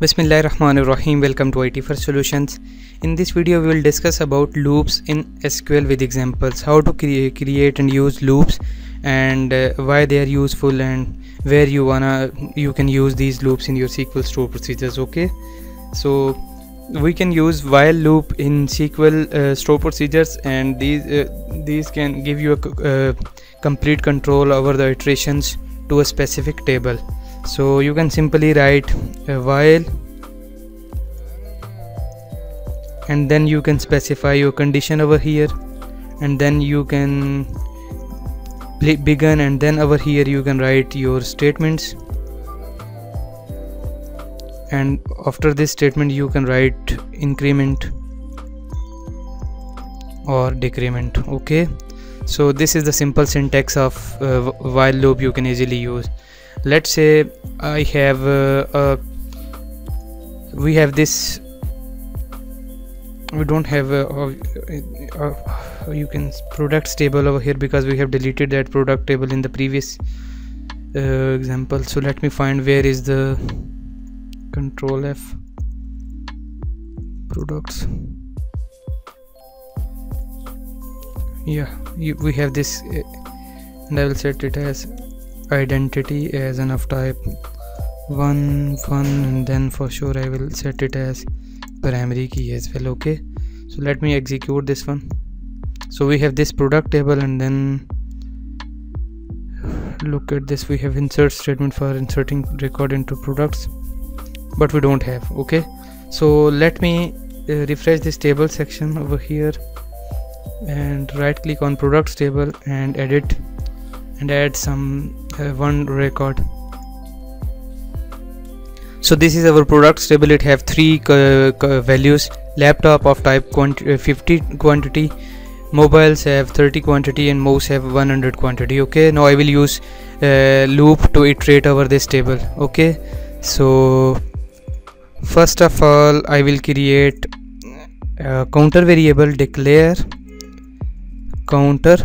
Bismillahirrahmanirrahim. Welcome to IT First Solutions. In this video, we will discuss about loops in SQL with examples. How to cre create and use loops, and uh, why they are useful, and where you wanna you can use these loops in your SQL store procedures. Okay, so we can use while loop in SQL uh, store procedures, and these uh, these can give you a uh, complete control over the iterations to a specific table so you can simply write a while and then you can specify your condition over here and then you can begin and then over here you can write your statements. And after this statement you can write increment or decrement okay? So this is the simple syntax of uh, while loop you can easily use let's say I have uh, we have this we don't have a, a, a, you can products table over here because we have deleted that product table in the previous uh, example. So let me find where is the control F products. Yeah you, we have this uh, and I will set it as identity as an of type 1 1 and then for sure I will set it as primary key as well okay? So let me execute this one. So we have this product table and then look at this. We have insert statement for inserting record into products but we don't have okay? So let me uh, refresh this table section over here and right click on products table and edit and add some uh, one record. So this is our product. Table it have three uh, values. Laptop of type quanti uh, 50 quantity. Mobiles have 30 quantity and mouse have 100 quantity. Okay now i will use uh, loop to iterate over this table. Okay so first of all i will create a counter variable declare counter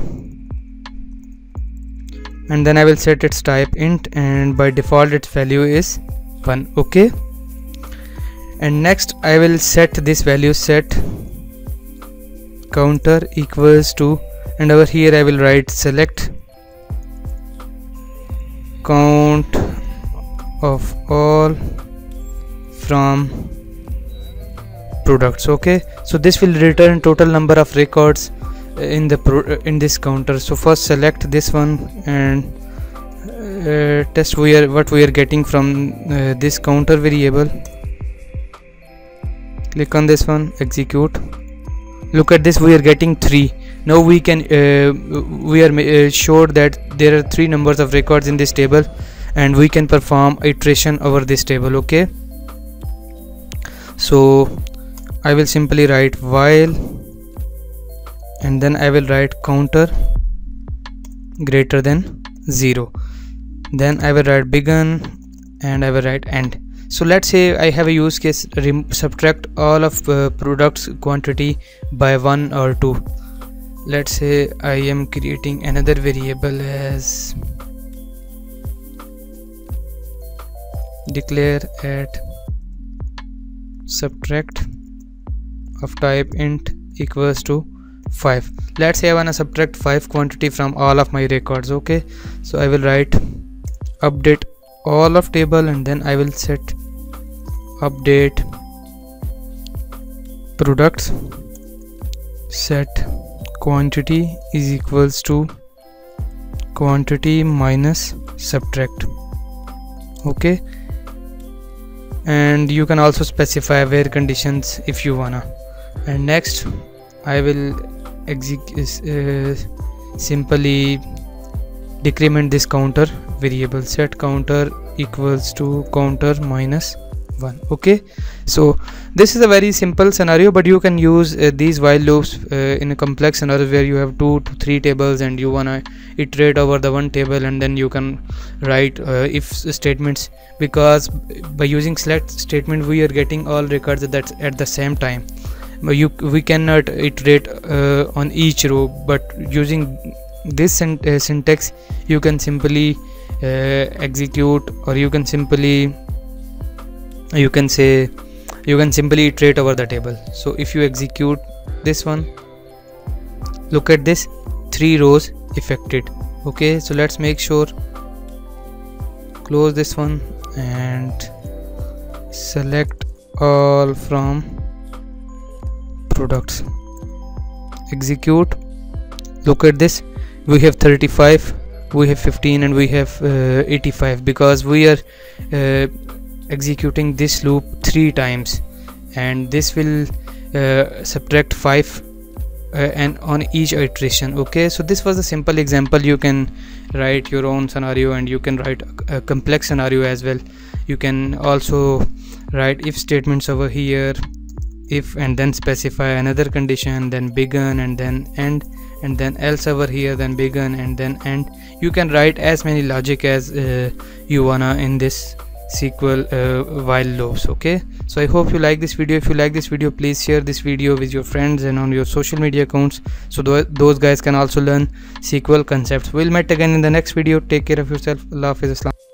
and then I will set its type int and by default its value is 1 okay? And next I will set this value set counter equals to and over here I will write select count of all from products okay? So this will return total number of records in the in this counter. So first select this one and uh, test we are what we are getting from uh, this counter variable. Click on this one execute. Look at this we are getting 3 now we can uh, we are uh, sure that there are three numbers of records in this table and we can perform iteration over this table okay? So I will simply write while and then I will write counter greater than 0 then I will write begin and I will write end. So let's say I have a use case subtract all of uh, products quantity by 1 or 2 let's say I am creating another variable as declare at subtract of type int equals to 5 let's say i want to subtract 5 quantity from all of my records okay? So i will write update all of table and then i will set update products. Set quantity is equals to quantity minus subtract okay? And you can also specify where conditions if you wanna. And next I will uh, simply decrement this counter. Variable set counter equals to counter minus 1 okay? So this is a very simple scenario but you can use uh, these while loops uh, in a complex scenario where you have two to three tables and you wanna iterate over the one table and then you can write uh, if statements. Because by using select statement we are getting all records that at the same time you we cannot iterate uh, on each row but using this uh, syntax you can simply uh, execute or you can simply you can say you can simply iterate over the table. So if you execute this one look at this three rows affected okay so let's make sure close this one and select all from products. Execute. Look at this. We have 35 we have 15 and we have uh, 85 because we are uh, executing this loop three times. And this will uh, subtract 5 uh, and on each iteration. Okay so this was a simple example. You can write your own scenario and you can write a complex scenario as well. You can also write if statements over here if and then specify another condition then begin and then end and then else over here then begin and then end. You can write as many logic as uh, you wanna in this SQL uh, while loops okay? So i hope you like this video. If you like this video please share this video with your friends and on your social media accounts so th those guys can also learn SQL concepts. We'll meet again in the next video. Take care of yourself. Love is islam